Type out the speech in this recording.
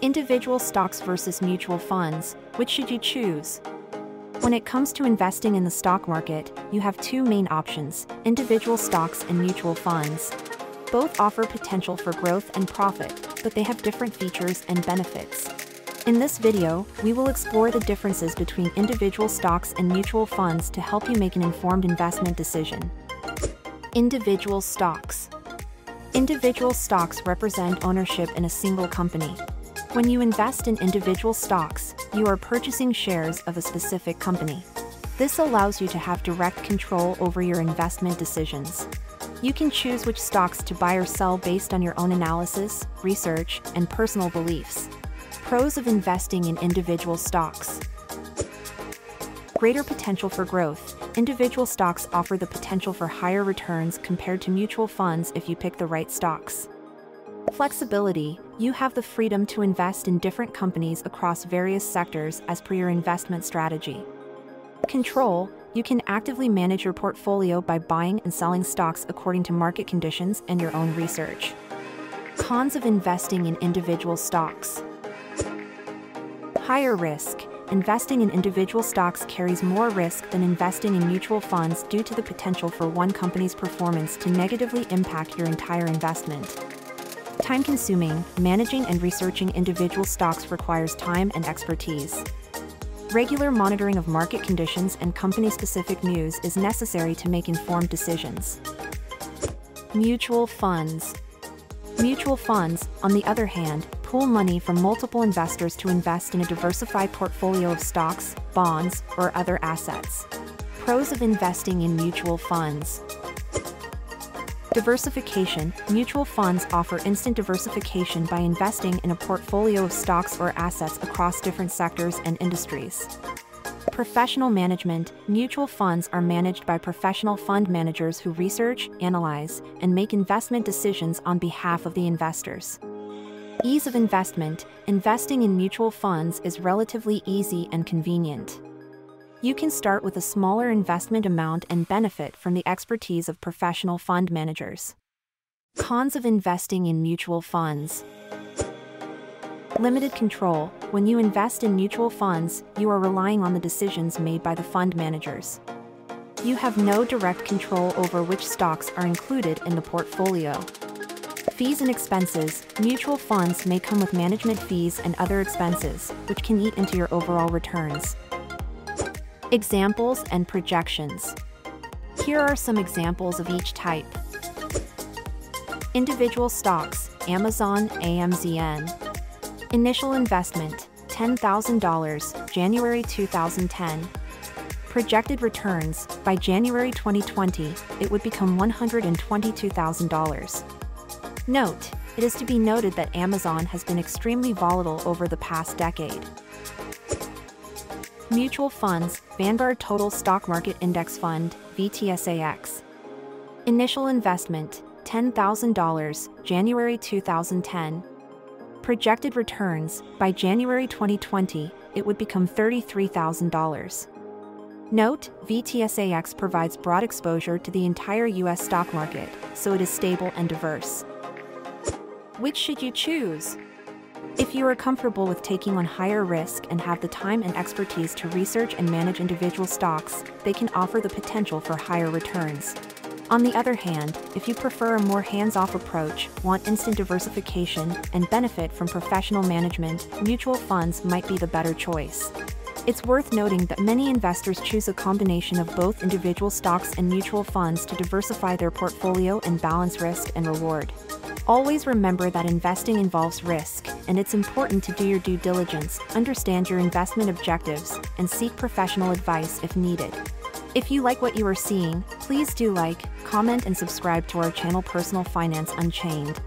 Individual stocks versus mutual funds, which should you choose? When it comes to investing in the stock market, you have two main options individual stocks and mutual funds. Both offer potential for growth and profit, but they have different features and benefits. In this video, we will explore the differences between individual stocks and mutual funds to help you make an informed investment decision. Individual stocks. Individual stocks represent ownership in a single company. When you invest in individual stocks, you are purchasing shares of a specific company. This allows you to have direct control over your investment decisions. You can choose which stocks to buy or sell based on your own analysis, research, and personal beliefs. Pros of investing in individual stocks. Greater potential for growth. Individual stocks offer the potential for higher returns compared to mutual funds if you pick the right stocks. Flexibility. You have the freedom to invest in different companies across various sectors as per your investment strategy. Control. You can actively manage your portfolio by buying and selling stocks according to market conditions and your own research. Cons of investing in individual stocks. Higher risk. Investing in individual stocks carries more risk than investing in mutual funds due to the potential for one company's performance to negatively impact your entire investment. Time consuming, managing and researching individual stocks requires time and expertise. Regular monitoring of market conditions and company specific news is necessary to make informed decisions. Mutual funds. Mutual funds, on the other hand, pool money from multiple investors to invest in a diversified portfolio of stocks, bonds, or other assets. Pros of investing in mutual funds. Diversification Mutual funds offer instant diversification by investing in a portfolio of stocks or assets across different sectors and industries. Professional management Mutual funds are managed by professional fund managers who research, analyze, and make investment decisions on behalf of the investors. Ease of investment Investing in mutual funds is relatively easy and convenient. You can start with a smaller investment amount and benefit from the expertise of professional fund managers. Cons of investing in mutual funds Limited control When you invest in mutual funds, you are relying on the decisions made by the fund managers. You have no direct control over which stocks are included in the portfolio. Fees and expenses Mutual funds may come with management fees and other expenses, which can eat into your overall returns. Examples and projections. Here are some examples of each type. Individual stocks, Amazon AMZN. Initial investment, $10,000, January 2010. Projected returns, by January 2020, it would become $122,000. Note, it is to be noted that Amazon has been extremely volatile over the past decade. Mutual funds, Vanguard Total Stock Market Index Fund, VTSAX. Initial investment, $10,000, January 2010. Projected returns, by January 2020, it would become $33,000. Note, VTSAX provides broad exposure to the entire US stock market, so it is stable and diverse. Which should you choose? If you are comfortable with taking on higher risk and have the time and expertise to research and manage individual stocks, they can offer the potential for higher returns. On the other hand, if you prefer a more hands-off approach, want instant diversification, and benefit from professional management, mutual funds might be the better choice. It's worth noting that many investors choose a combination of both individual stocks and mutual funds to diversify their portfolio and balance risk and reward. Always remember that investing involves risk, and it's important to do your due diligence, understand your investment objectives, and seek professional advice if needed. If you like what you are seeing, please do like, comment and subscribe to our channel Personal Finance Unchained.